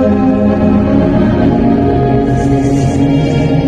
Thank you.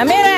Amira